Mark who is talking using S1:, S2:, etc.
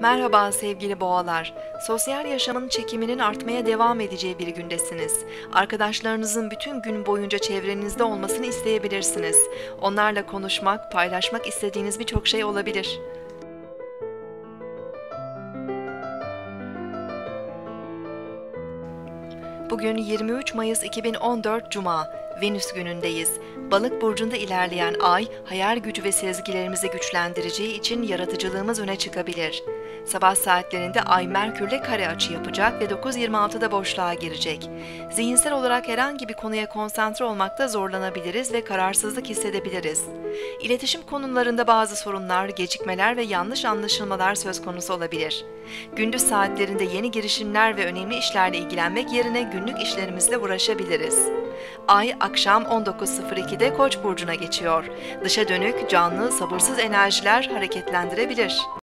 S1: Merhaba sevgili boğalar. Sosyal yaşamın çekiminin artmaya devam edeceği bir gündesiniz. Arkadaşlarınızın bütün gün boyunca çevrenizde olmasını isteyebilirsiniz. Onlarla konuşmak, paylaşmak istediğiniz birçok şey olabilir. Bugün 23 Mayıs 2014 Cuma, Venüs günündeyiz. Balık burcunda ilerleyen ay, hayal gücü ve sezgilerimizi güçlendireceği için yaratıcılığımız öne çıkabilir. Sabah saatlerinde ay Merkürle kare açı yapacak ve 9.26'da boşluğa girecek. Zihinsel olarak herhangi bir konuya konsantre olmakta zorlanabiliriz ve kararsızlık hissedebiliriz. İletişim konularında bazı sorunlar, gecikmeler ve yanlış anlaşılmalar söz konusu olabilir. Gündüz saatlerinde yeni girişimler ve önemli işlerle ilgilenmek yerine günlük işlerimizle uğraşabiliriz. Ay akşam 19.02'de Koç burcuna geçiyor. Dışa dönük, canlı, sabırsız enerjiler hareketlendirebilir.